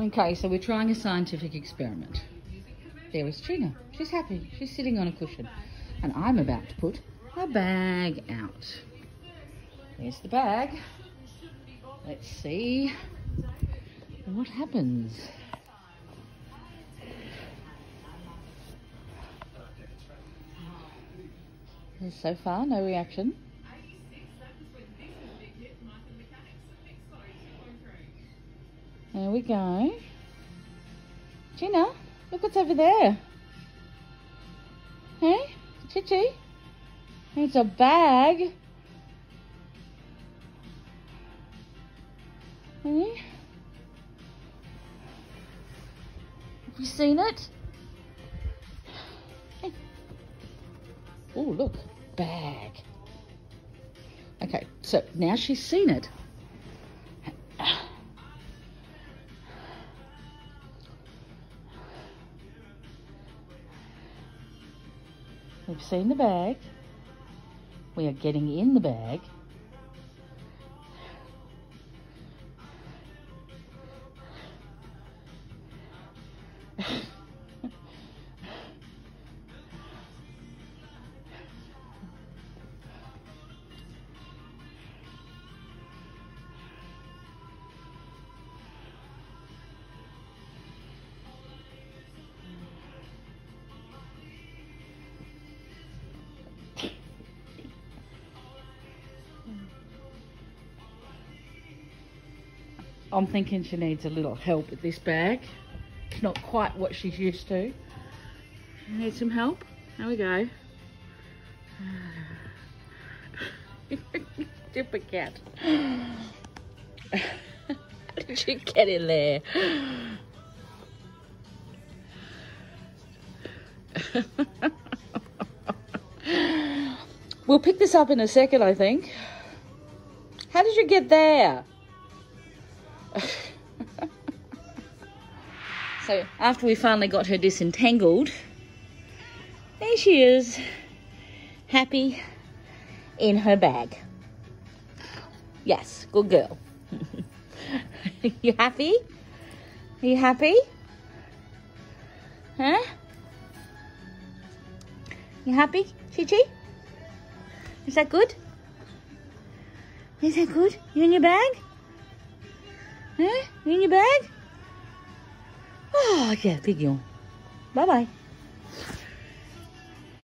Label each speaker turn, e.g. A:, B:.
A: Okay, so we're trying a scientific experiment. There is Trina. She's happy. She's sitting on a cushion. And I'm about to put a bag out. There's the bag. Let's see what happens. So far, no reaction. There we go. Gina, look what's over there. Hey, Chichi? It's a bag. Hey? Have you seen it? Hey. Oh, look, bag. Okay, so now she's seen it. We've seen the bag. We are getting in the bag. I'm thinking she needs a little help with this bag. It's not quite what she's used to. She needs some help. There we go. Stupid cat. How did you get in there? we'll pick this up in a second, I think. How did you get there? So after we finally got her disentangled, there she is, happy in her bag. Yes, good girl. you happy? Are you happy? Huh? You happy, Chichi? Is that good? Is that good? You in your bag? Huh? You in your bag? कहती क्यों bye bye